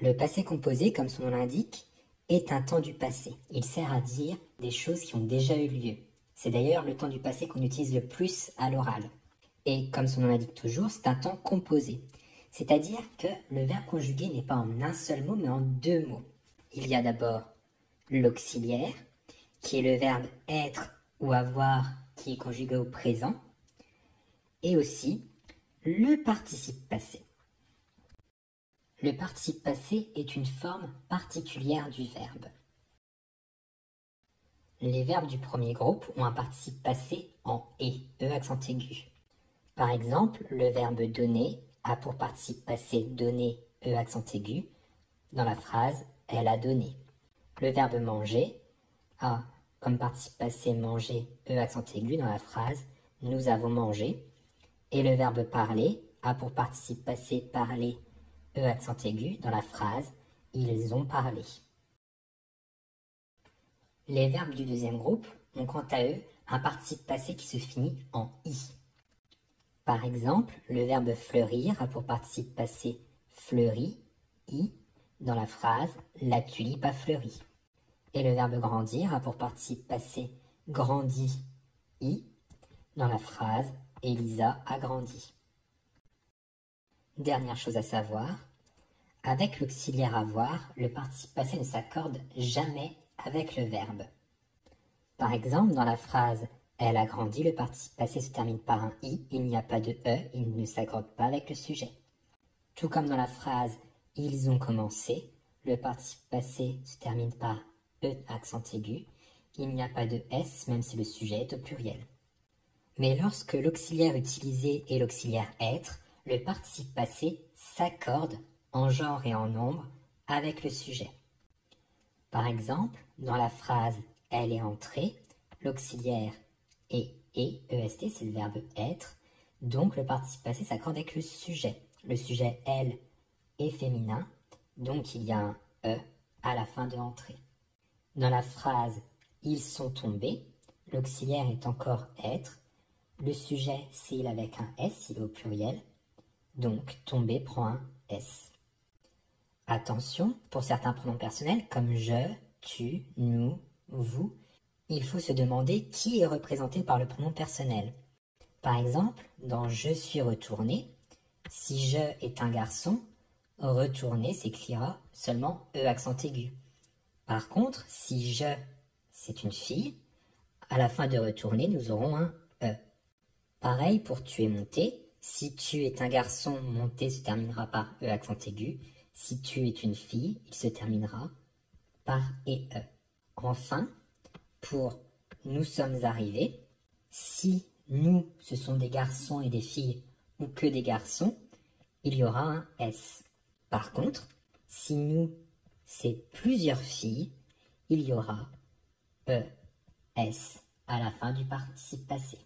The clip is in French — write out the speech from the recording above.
Le passé composé, comme son nom l'indique, est un temps du passé. Il sert à dire des choses qui ont déjà eu lieu. C'est d'ailleurs le temps du passé qu'on utilise le plus à l'oral. Et comme son nom l'indique toujours, c'est un temps composé. C'est-à-dire que le verbe conjugué n'est pas en un seul mot, mais en deux mots. Il y a d'abord l'auxiliaire, qui est le verbe être ou avoir qui est conjugué au présent, et aussi le participe passé. Le participe passé est une forme particulière du verbe. Les verbes du premier groupe ont un participe passé en et, e accent aigu. Par exemple, le verbe donner a pour participe passé donner, e accent aigu, dans la phrase elle a donné. Le verbe manger a comme participe passé manger, e accent aigu dans la phrase nous avons mangé. Et le verbe parler a pour participe passé parler, Accent aigu dans la phrase Ils ont parlé. Les verbes du deuxième groupe ont quant à eux un participe passé qui se finit en i. Par exemple, le verbe fleurir a pour participe passé fleuri, i, dans la phrase La tulipe a fleuri. Et le verbe grandir a pour participe passé grandi, i, dans la phrase Elisa a grandi. Dernière chose à savoir, avec l'auxiliaire avoir, le participe passé ne s'accorde jamais avec le verbe. Par exemple, dans la phrase Elle a grandi, le participe passé se termine par un i, il n'y a pas de e, il ne s'accorde pas avec le sujet. Tout comme dans la phrase Ils ont commencé, le participe passé se termine par e accent aigu, il n'y a pas de s même si le sujet est au pluriel. Mais lorsque l'auxiliaire utilisé est l'auxiliaire être, le participe passé s'accorde en genre et en nombre avec le sujet. Par exemple, dans la phrase elle est entrée, l'auxiliaire est et, est, c'est le verbe être, donc le participe passé s'accorde avec le sujet. Le sujet elle est féminin, donc il y a un e à la fin de entrée. Dans la phrase ils sont tombés, l'auxiliaire est encore être, le sujet c'est avec un s, il est au pluriel, donc tomber prend un s. Attention, pour certains pronoms personnels comme je, tu, nous, vous, il faut se demander qui est représenté par le pronom personnel. Par exemple, dans je suis retourné, si je est un garçon, retourner s'écrira seulement e accent aigu. Par contre, si je c'est une fille, à la fin de retourner, nous aurons un e. Pareil pour tu es monté, si tu es un garçon, monté se terminera par e accent aigu. Si tu es une fille, il se terminera par et e. Enfin, pour nous sommes arrivés, si nous, ce sont des garçons et des filles ou que des garçons, il y aura un S. Par contre, si nous, c'est plusieurs filles, il y aura E, S à la fin du participe passé.